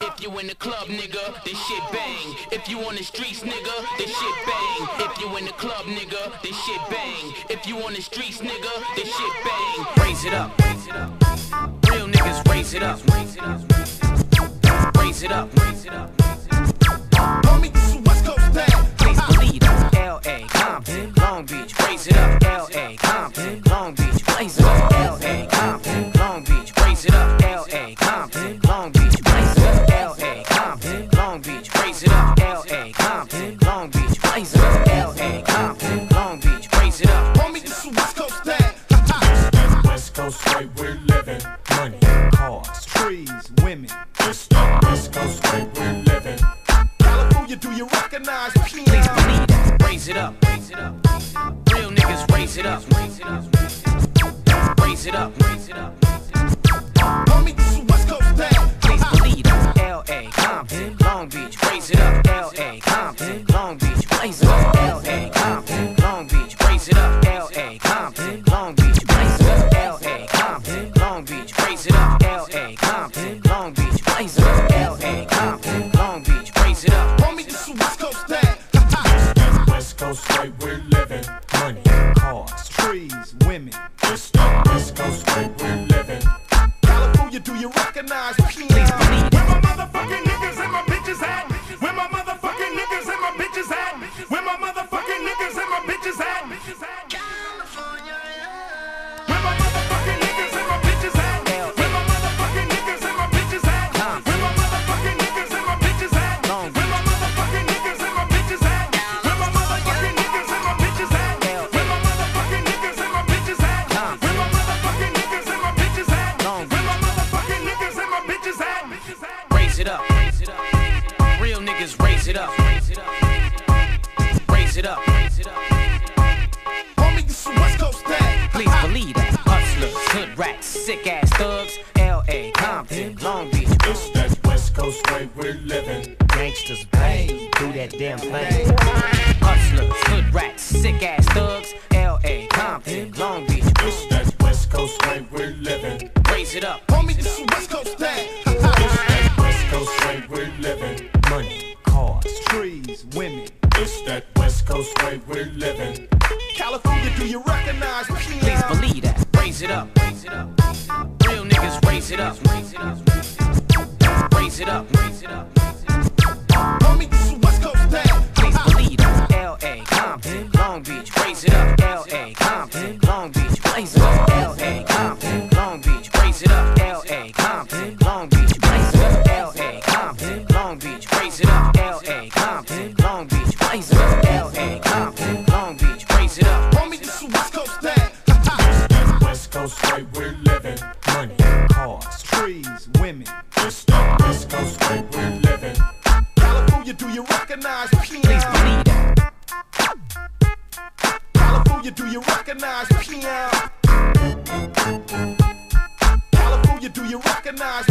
If you in the club, nigga, this shit bang. If you on the streets, nigga, this shit bang. If you in the club, nigga, this shit bang. If you on the streets, nigga, this shit bang. Raise it up. Real niggas raise it up. Raise it up. Raise it up. Raise it up. Homie, this is West Coast style. Please believe it. L.A., Compton, Long Beach, raise it up. L.A., Compton, Long Beach, raise it up. Women. It's Coast way we're living. California, do you recognize Please believe it. Raise it up. Raise it up. Real niggas raise it up. Raise it up. Raise it up. Raise it up. Homie, this is West Coast style. Please believe it. L.A., Compton, Long Beach, raise it up. L.A., Compton, Long Beach, raise it up. L.A., It's the West Coast way we're living. California, do you recognize sick ass thugs. L.A., Compton, Long Beach. It's that West Coast way we're living. Gangsters bang, do that damn thing. Hustlers, hood rats, sick ass thugs. L.A., Compton, Long Beach. It's that West Coast way we're living. Raise it up. Homie, this is West Coast. That West Coast way we're living. Money, cars, Trees, women. It's that West Coast way we're living. California, do you recognize Please believe that. Raise it up. Raise it up. Niggas raise it up. Raise it up. Raise it up. Homie, this is West Coast style. Please believe that. L.A., Compton, Long Beach, raise it up. L.A., Compton, Long Beach, raise it up. L.A., Compton, Long Beach, raise it up. L.A., Compton, Long Beach, raise it up. L.A., Compton, Long Beach, raise it up. L.A., Compton, Long Beach, raise it up. L.A., Compton, recognize Please believe that. California, do you recognize? California, do you recognize